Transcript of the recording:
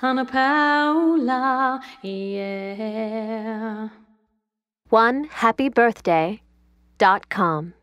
Paula, yeah. One happy birthday dot com.